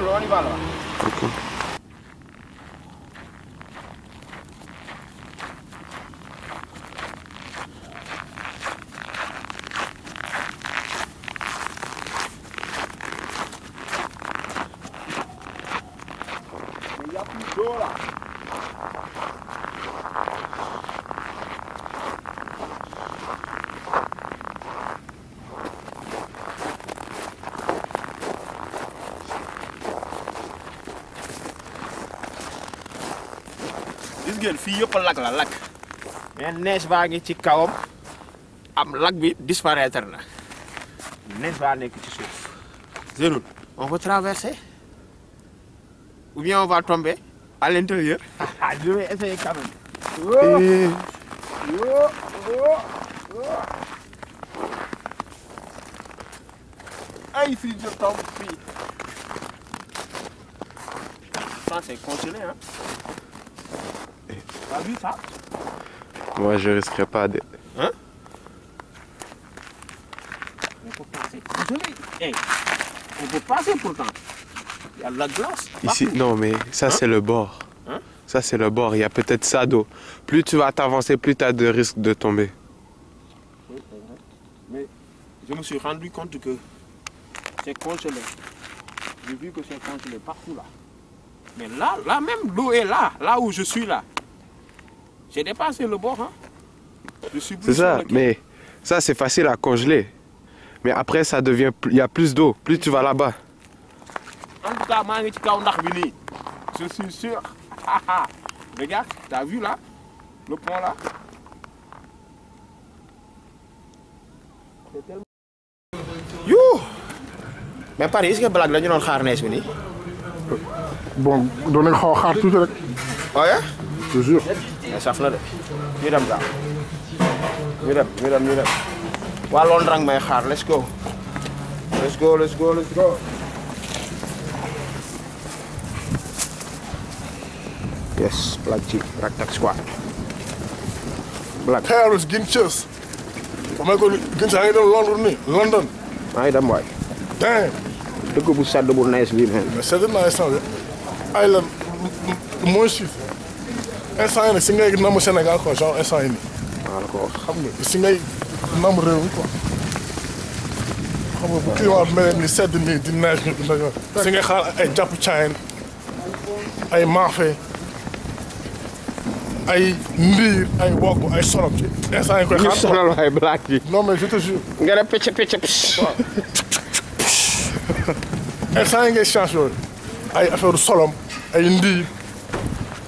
Ronnie Valor. Okay. Gis ngeen fii yëpp lakk la lakk mais neige baa ngi ci kawam. Am lakk bi disparaître na. Neige baa nekk ci suuf. On peut traverser. Ou bien on va tomber à l'intérieur. Je vais essayer quand même. Ay fii je tombe fii ça c'est congelé hein t'as vu ça? Moi, je risquerais pas de. on peut passer hey, on peut passer pourtant il y a de la glace Ici, non, mais ça, c'est le bord. Hein? Ça, c'est le bord. Il y a peut-être ça d'eau. Plus tu vas t'avancer, plus tu as de risques de tomber. Oui, c'est vrai. Mais je me suis rendu compte que c'est congelé. J'ai vu que c'est congelé partout là. Mais là, là même, l'eau est là, là où je suis là. J'ai dépassé le bord. Hein. Je suis plus C'est ça. Mais ça, c'est facile à congeler. Mais après, ça devient. plus- Il y a plus d'eau. Plus tu vas là-bas. En tout cas. Je suis sûr. Regarde, t'as vu là? Le pont là? C'est tellement- You Mais Paris, est-ce que blague la ñu doon xaar nees bi bon doon nañ xaw xaar tuuti rek waaye jure mais eh, saf na de. Ñu dem daal. Ñu dem ñu dem ñu dem waa loolu rang may xaar let's go. Let's go let's go let's go. Yes Black G Rak Tak Squad. Black. Paris Ginchas ba may ko Ginchas a ngi dem London ni London. Maa ngi dem waay. Damn. Dëkk bu sedd bu nice bi man. Sedd instant bi ay lan moins chiffre instant yi nag si ngay namm Sénégal quoi genre instant yi nii. Ko xam nga si ngay namm réew mi quoi. Xam nga bu climat mel ni sedd nii di neige ni dina si ngay xaar ay jàpp caen ay maafe ay ndiir ay wogg ay solom ci instant yi koy xaar sonal waay Black G non mais je te jure. Nga ne pecc pecc pecc instant yi ngay change yooyu. Ay affaire solom ay ndiir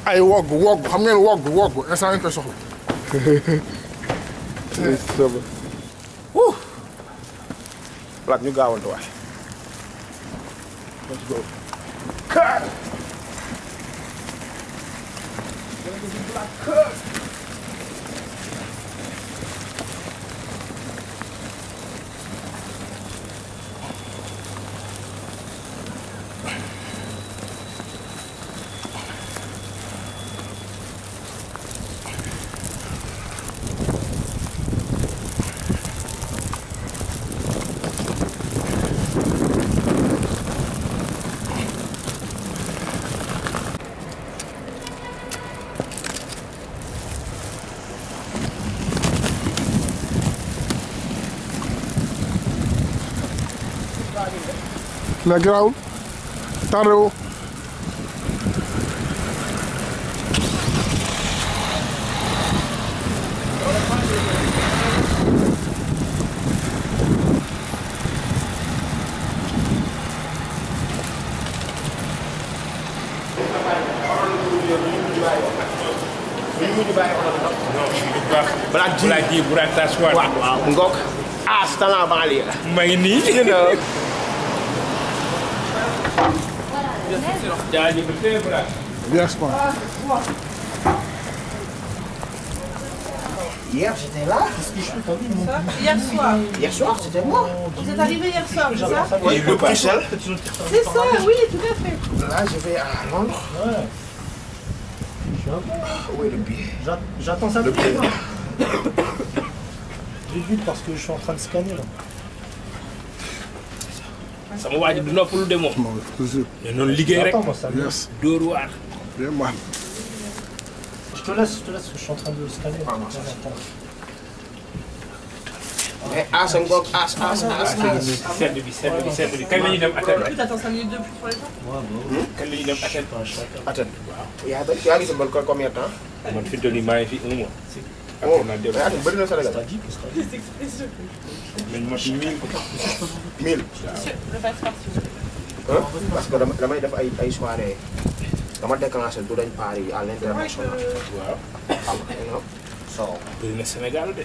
ay wogg wogg xam ngeen wogg wogg instant yi koy soxla. Black ñu gaawantu waay let's go. Mais naar ground. Taro. But I do. But I do. But I, that's what. Wow. Ngok. Ah, You know. Yes man Hier, j'étais là. Hier soir. Hier soir, c'était moi. Vous êtes arrivé hier soir, c'est ça Oui, de Bruxelles. C'est ça, oui, tout à fait. Là, je vais à Londres. Où est le billet J'attends ça depuis longtemps. Vite, vite, parce que je suis en train de scanner là. Sama waa ji du noppalu de moom. Toujours. mais noonu liggéey rek Attends, moi, ça vient. Yes. dóor waar. Bien man. Je te laisse, je te laisse, parce que je suis en train de scanner. Attends. mais as a ngoog as as as sedd bi sedd bi sedd bi kañ la ñuy dem Athènes? Plus, t'attends 5 minutes de plus pour les gens kañ la ñuy dem Athènes? Athènes bëri yaa ngi sa bal combien de temps? Man fi mu toll nii maa ngi fi un mois. Oh Athènes bëri na Sénégal nañ mot mille ko. 1000 Monsieur, le passeport, s'il vous plaît. hein parce que dama damay def ay ay soirée dama déclenché du dañ Paris à C'est vrai l'international que- waaw xam nga so bëri na Sénégal de.